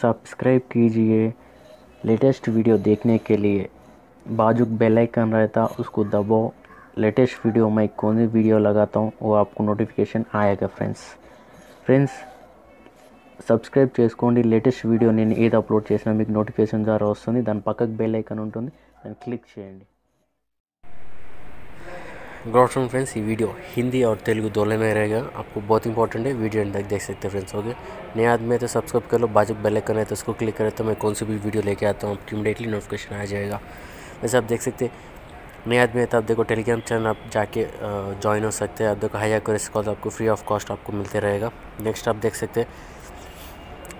Subscribe कीजिए latest video देखने के लिए बाजू बेल आइकन रहता उसको दबाओ लेटेस्ट वीडियो मैं कौन सी वीडियो लगाता हूँ वो आपको नोटिफिकेशन आएगा ఫ్రెండ్స్ ఫ్రెండ్స్ సబ్స్క్రైబ్ చేసుకోండి లేటెస్ట్ వీడియో నేను ఏది అప్లోడ్ చేసినా మీకు నోటిఫికేషన్ ద్వారా వస్తుంది దాని పక్కకు బెల్ ఐకాన్ ఉంటుంది దాన్ని క్లిక్ చేయండి गुड आफ्टरनून फ्रेंड्स ये वीडियो हिंदी और तेलुगु दोनों में रहेगा। आपको बहुत इंपॉर्टेंट है। वीडियो एंड तक देख सकते हैं फ्रेंड्स ओके नए आदमी है तो सब्सक्राइब कर लो, बाजू बेल आइकन है तो उसको क्लिक करें तो मैं कौन सी भी वीडियो लेके आता हूँ, आपकी इमीडिएटली नोटिफिकेशन आ जाएगा। वैसे आप देख सकते नए आदमी है तो आप देखो टेलीग्राम चैनल आप जाके ज्वाइन हो सकते हैं। आप देखो हाई एक्रेस कॉल आपको फ्री ऑफ़ कॉस्ट आपको मिलते रहेगा। नेक्स्ट आप देख सकते हैं,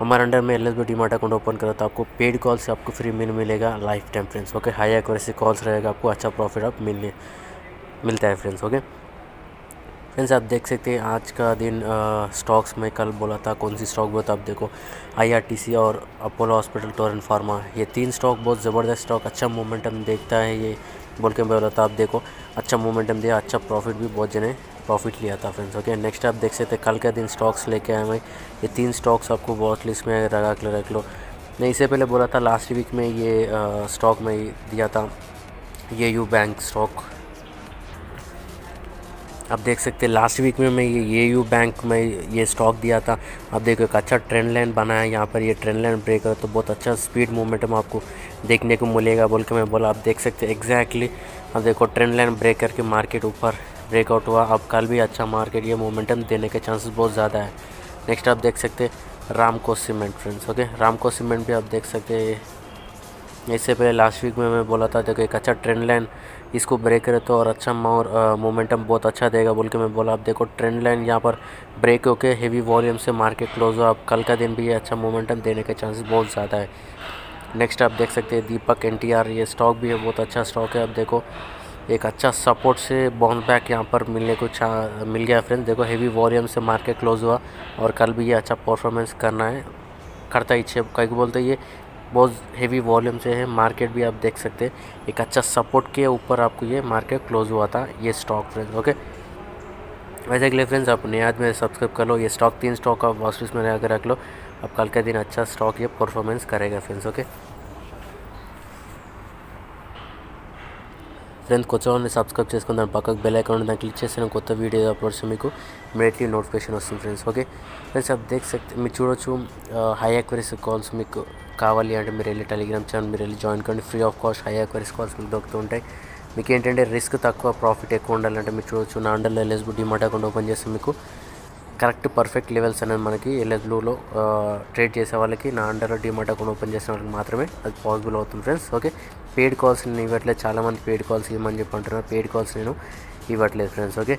हमारे अंडर में L S B demat account open करो तो आपको पेड कॉल से आपको फ्री मिल, मिलेगा। Life time friends okay high accuracy calls रहेगा, आपको अच्छा प्रॉफिट आप मिलने। मिलता है फ्रेंड्स ओके फ्रेंड्स आप देख सकते हैं आज का दिन स्टॉक्स में कल बोला था कौन सी स्टॉक बहुत, आप देखो आईआरटीसी और अपोलो हॉस्पिटल टोर फार्मा ये तीन स्टॉक बहुत ज़बरदस्त स्टॉक अच्छा मोमेंटम देखता है ये, बोल के बोला था, आप देखो अच्छा मोमेंटम दिया अच्छा प्रॉफिट भी बहुत जने प्रॉफिट लिया था फ्रेंड्स ओके नेक्स्ट आप देख सकते कल के दिन स्टॉक्स लेके आए मैं ये तीन स्टॉक्स आपको वॉच लिस्ट में लगा के रख लो। नहीं इससे पहले बोला था लास्ट वीक में ये स्टॉक में दिया था, ये यू बैंक स्टॉक आप देख सकते हैं लास्ट वीक में मैं ये ये बैंक में ये स्टॉक दिया था। आप देखो एक अच्छा ट्रेंड लाइन बनाया यहाँ पर ये ट्रेंड लाइन ब्रेक है तो बहुत अच्छा स्पीड मोमेंटम आपको देखने को मिलेगा, बोल के मैं बोला, आप देख सकते हैं एग्जैक्टली आप देखो ट्रेंड लाइन ब्रेक करके मार्केट ऊपर ब्रेकआउट हुआ, अब कल भी अच्छा मार्केट ये मोमेंटम देने के चांसेस बहुत ज़्यादा है। नेक्स्ट आप देख सकते हैं Ramco cement friends okay Ramco cement भी आप देख सकते हैं इससे पहले लास्ट वीक में मैं बोला था, देखो, एक अच्छा ट्रेंड लाइन इसको ब्रेक करे तो और अच्छा मोर मोमेंटम बहुत अच्छा देगा। बोल के मैं बोला आप देखो ट्रेंड लाइन यहाँ पर ब्रेक होके हेवी वॉल्यूम से मार्केट क्लोज हो अब कल का दिन भी ये अच्छा मोमेंटम देने के चांसेस बहुत ज़्यादा है। नेक्स्ट आप देख सकते हैं दीपक एनटीआर ये स्टॉक भी है, बहुत अच्छा स्टॉक है। अब देखो, एक अच्छा सपोर्ट से बाउंस बैक यहाँ पर मिलने को चा, मिल गया फ्रेंड्स देखो हेवी वॉल्यूम से मार्केट क्लोज हुआ और कल भी ये अच्छा परफॉर्मेंस करना है। करता ही कई को बोलते ये बहुत हेवी वॉल्यूम से है। मार्केट भी आप देख सकते हैं। एक अच्छा सपोर्ट के ऊपर आपको ये मार्केट क्लोज हुआ था, ये स्टॉक फ्रेंड्स ओके वैसे के लिए फ्रेंड्स आप आदमी में सब्सक्राइब कर लो। ये स्टॉक तीन स्टॉक आप वॉच में लगा रख लो। अब कल के दिन अच्छा स्टॉक ये परफॉर्मेंस करेगा फ्रेंड्स ओके ఫ్రెండ్స్ కొత్తగా సబ్స్క్రైబ్ చేసుకుని దాని పక్కకు బెల్ ఐకాన్ దాన్ని క్లిక్ చేసిన కొత్త వీడియో అప్లోడ్స్ మీకు. ఇమీడియట్లీ నోటిఫికేషన్ వస్తుంది ఫ్రెండ్స్ ఓకే ఫ్రెండ్స్ అప్ దేక్ సక్తే మీరు చూడొచ్చు హై యాక్వరీస్ కాల్స్ మీకు కావాలి అంటే మీరు వెళ్ళి టెలిగ్రామ్ ఛానల్ మీరు వెళ్ళి జాయిన్ కండి. Free of cost high accuracy calls మీకు దొరుకుతూ ఉంటాయి మీకు ఏంటంటే రిస్క్ తక్కువ ప్రాఫిట్ ఎక్కువ ఉండాలంటే మీరు చూడొచ్చు. నా అండర్లో ఎల్ఎస్బి డిమాట్ అకౌంట్ ఓపెన్ చేస్తే మీకు. కరెక్ట్ పర్ఫెక్ట్ లెవెల్స్ అనేది మనకి ఎల్ఎస్ బ్లూలో ట్రేడ్ చేసే వాళ్ళకి నా అండర్లో డిమాట్ అకౌంట్ ఓపెన్ చేసిన వాళ్ళకి మాత్రమే అది పాసిబుల్ అవుతుంది ఫ్రెండ్స్. ఓకే? పెయిడ్ కాల్స్ నేను ఇవ్వట్లేదు. చాలామంది పెయిడ్ కాల్స్ ఇవ్వమని చెప్పి అంటున్నారు. పెయిడ్ కాల్స్ నేను ఇవ్వట్లేదు ఫ్రెండ్స్. ఓకే?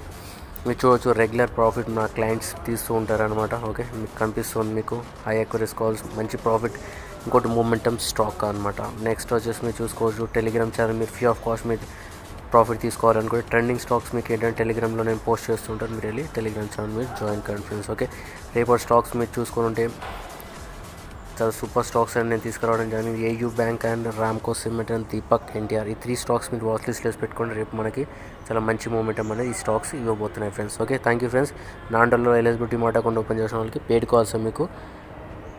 మీరు చూడవచ్చు రెగ్యులర్ ప్రాఫిట్ నా క్లయింట్స్ తీస్తూ ఉంటారనమాట ఓకే? మీకు కనిపిస్తుంది మీకు హై అక్యూరెస్ కాల్స్ మంచి ప్రాఫిట్ ఇంకోటి మూమెంటమ్ స్టాక్ అనమాట నెక్స్ట్ వచ్చేసి మీరు చూసుకోవచ్చు టెలిగ్రామ్ ఛానల్ మీరు ఫ్రీ ఆఫ్ కాస్ట్ మీరు ప్రాఫిట్ తీసుకోవాలనుకుంటే ట్రెండింగ్ స్టాక్స్ మీకు ఏంటంటే టెలిగ్రామ్లో నేను పోస్ట్ చేస్తుంటాను మీరు వెళ్ళి టెలిగ్రామ్ ఛానల్ మీరు జాయిన్ కండి ఫ్రెండ్స్ ఓకే రేపటి స్టాక్స్ మీరు చూసుకొని ఉంటే చాలా సూపర్ స్టాక్స్ అని నేను తీసుకురావడం జరిగింది. AU bank and Ramco cement and Deepak Nitrite ఈ త్రీ స్టాక్స్ మీరు వాచ్ లిస్ట్ వేసి పెట్టుకోండి. రేపు మనకి చాలా మంచి మూమెంటం అనేది ఈ stocks ఇవ్వబోతున్నాయి friends okay thank you friends నాండల్లో eligibility మాట అకౌంట్ ఓపెన్ చేసిన వాళ్ళకి పేడ్ కాల్స్ మీకు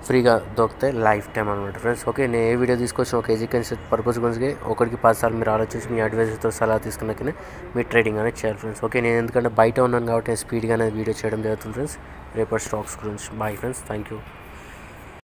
ఫ్రీగా దొరుకుతాయి లైఫ్ టైం అనమాట ఫ్రెండ్స్ ఓకే నేను ఏ వీడియో తీసుకొచ్చిన ఒక ఎడ్యుకేషన్ పర్పస్ గురించి ఒకటికి పదిసార్లు మీరు ఆలోచించి మీ అడ్వైజర్తో సలహా తీసుకున్నాకనే మీరు ట్రేడింగ్ అనేది చేయాలి ఫ్రెండ్స్ ఓకే నేను ఎందుకంటే బయట ఉన్నాను కాబట్టి నేను స్పీడ్గా అనేది వీడియో చేయడం జరుగుతుంది ఫ్రెండ్స్ రేపటి స్టాక్స్ గురించి. Bye friends thank you